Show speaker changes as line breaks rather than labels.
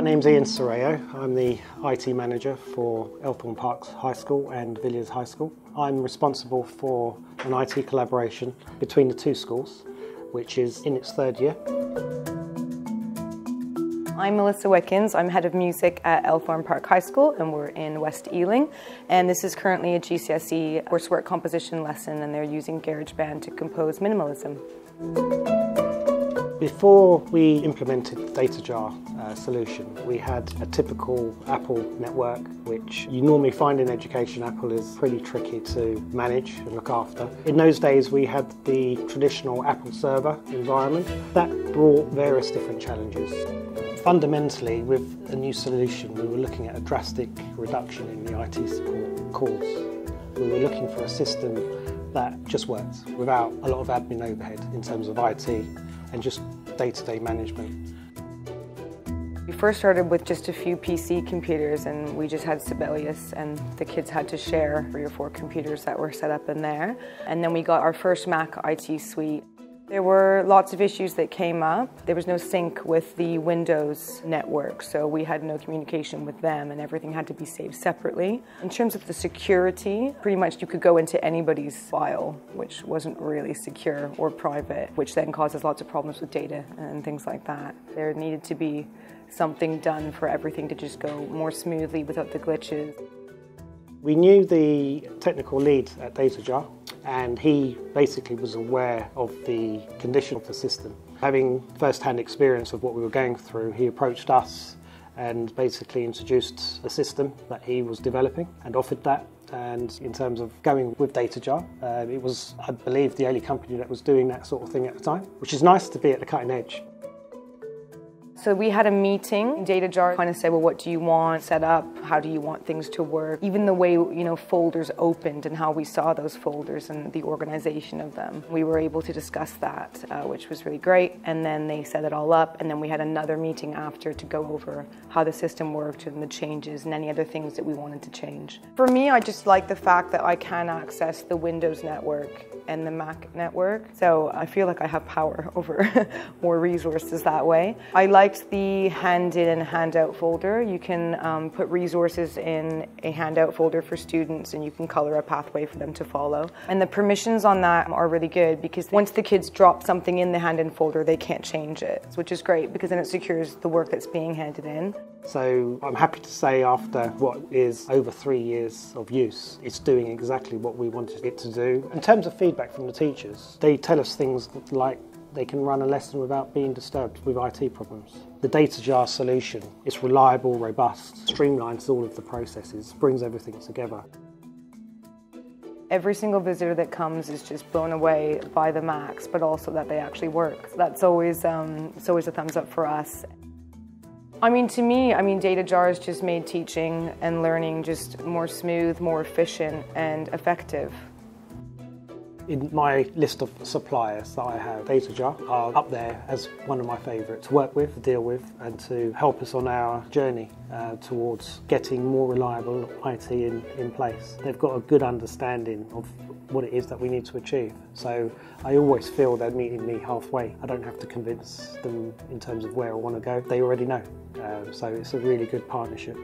My name's Ian Soreo. I'm the IT manager for Elthorne Parks High School and Villiers High School. I'm responsible for an IT collaboration between the two schools, which is in its third year.
I'm Melissa Wickens. I'm head of music at Elthorne Park High School and we're in West Ealing. And this is currently a GCSE coursework composition lesson and they're using GarageBand to compose minimalism.
Before we implemented the DataJar uh, solution, we had a typical Apple network, which you normally find in education. Apple is pretty tricky to manage and look after. In those days, we had the traditional Apple server environment. That brought various different challenges. Fundamentally, with a new solution, we were looking at a drastic reduction in the IT support calls. We were looking for a system that just works without a lot of admin overhead in terms of IT and just day-to-day management.
We first started with just a few PC computers and we just had Sibelius and the kids had to share three or four computers that were set up in there. And then we got our first Mac IT suite. There were lots of issues that came up. There was no sync with the Windows network, so we had no communication with them and everything had to be saved separately. In terms of the security, pretty much you could go into anybody's file, which wasn't really secure or private, which then causes lots of problems with data and things like that. There needed to be something done for everything to just go more smoothly without the glitches.
We knew the technical lead at DataJar and he basically was aware of the condition of the system. Having first-hand experience of what we were going through, he approached us and basically introduced a system that he was developing and offered that. And in terms of going with DataJar, uh, it was, I believe, the only company that was doing that sort of thing at the time, which is nice to be at the cutting edge.
So we had a meeting. DataJar kind of said, well, what do you want set up? How do you want things to work? Even the way, you know, folders opened and how we saw those folders and the organization of them. We were able to discuss that, uh, which was really great. And then they set it all up. And then we had another meeting after to go over how the system worked and the changes and any other things that we wanted to change. For me, I just like the fact that I can access the Windows network and the Mac network. So I feel like I have power over more resources that way. I liked the hand in and handout folder. You can um, put resources in a handout folder for students and you can color a pathway for them to follow. And the permissions on that are really good because once the kids drop something in the hand in folder, they can't change it, which is great because then it secures the work that's being handed in.
So I'm happy to say after what is over three years of use, it's doing exactly what we wanted it to do. In terms of feedback from the teachers, they tell us things like they can run a lesson without being disturbed with IT problems. The DataJar solution is reliable, robust, streamlines all of the processes, brings everything together.
Every single visitor that comes is just blown away by the Macs, but also that they actually work. That's always, um, it's always a thumbs up for us. I mean, to me, I mean, DataJar has just made teaching and learning just more smooth, more efficient, and effective.
In my list of suppliers that I have, DataJar are up there as one of my favourites to work with, deal with, and to help us on our journey uh, towards getting more reliable IT in, in place. They've got a good understanding of what it is that we need to achieve. So I always feel they're meeting me halfway. I don't have to convince them in terms of where I want to go. They already know. Um, so it's a really good partnership.